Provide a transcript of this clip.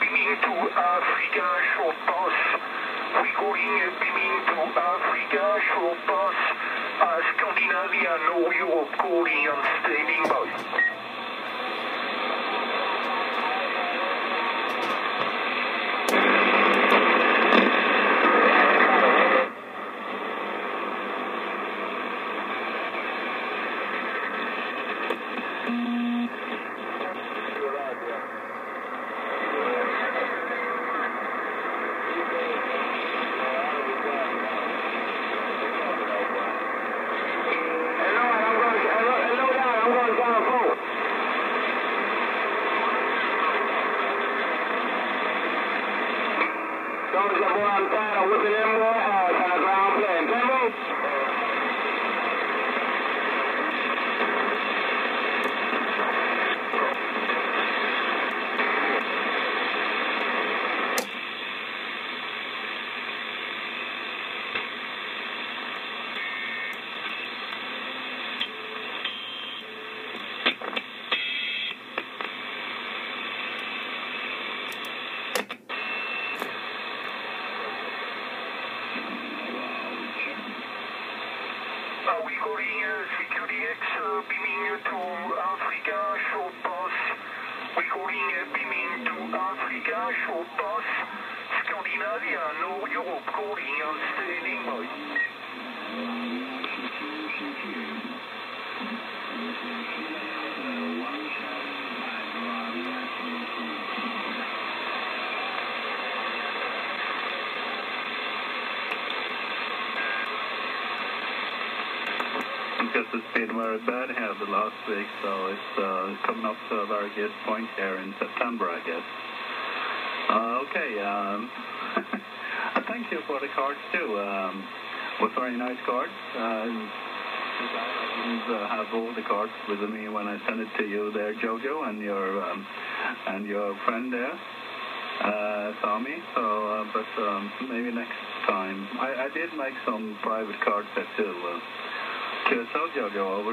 Beaming to Africa, short bus. We calling beaming to Africa, short bus. Uh, Scandinavia, no Europe calling, I'm by. Hello, I'm going, hello, hello down, I'm going down the phone. Soldier boy, I'm tired of whipping them boy ass on the ground playing. Tempo? Are we calling uh, Security X, beaming to Africa, short uh, beaming to Africa, short bus. Scandinavia, no Europe calling, I'm standing by. Because it's been very bad here the last week, so it's uh, coming up to a very good point here in September, I guess. Uh, okay, um, thank you for the cards too. Um, was very nice cards. I didn't uh, have all the cards with me when I sent it to you there, Jojo, and your um, and your friend there, uh, Tommy. So, uh, but um, maybe next time. I, I did make some private cards there too. Uh, 有烧酒的我不